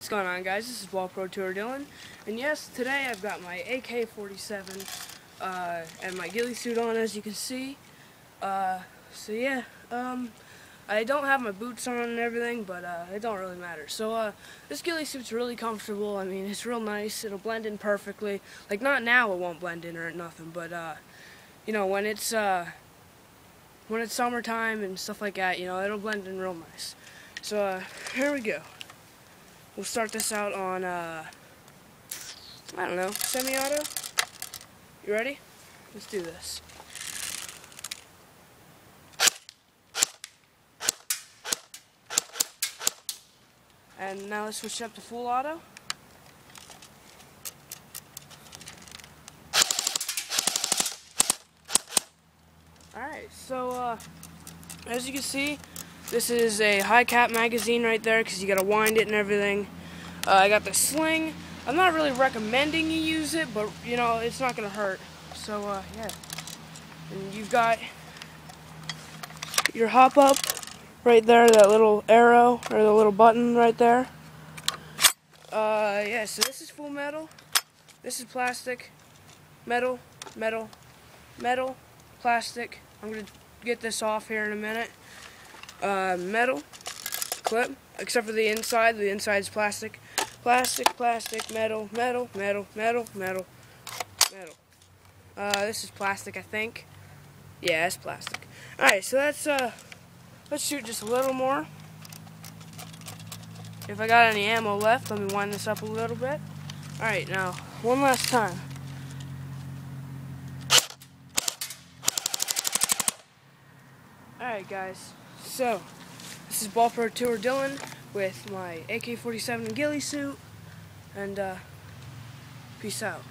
What's going on guys, this is Ball Pro Tour Dylan, and yes, today I've got my AK-47 uh, and my ghillie suit on as you can see, uh, so yeah, um, I don't have my boots on and everything, but uh, it don't really matter. So uh, this ghillie suit's really comfortable, I mean, it's real nice, it'll blend in perfectly, like not now it won't blend in or nothing, but uh, you know, when it's, uh, when it's summertime and stuff like that, you know, it'll blend in real nice. So here we go. We'll start this out on, uh, I don't know, semi-auto. You ready? Let's do this. And now let's switch up to full auto. Alright, so uh, as you can see, this is a high cap magazine right there because you got to wind it and everything. Uh, I got the sling. I'm not really recommending you use it, but you know, it's not going to hurt. So uh, yeah. And you've got your hop up right there, that little arrow or the little button right there. Uh, yeah, so this is full metal. This is plastic. Metal, metal, metal, plastic. I'm going to get this off here in a minute uh, metal clip, except for the inside. The inside is plastic. Plastic, plastic, metal, metal, metal, metal, metal, metal. Uh, this is plastic, I think. Yeah, it's plastic. Alright, so let's, uh, let's shoot just a little more. If I got any ammo left, let me wind this up a little bit. Alright, now, one last time. Alright, guys. So, this is Ball Pro Tour Dylan with my AK-47 ghillie suit, and uh, peace out.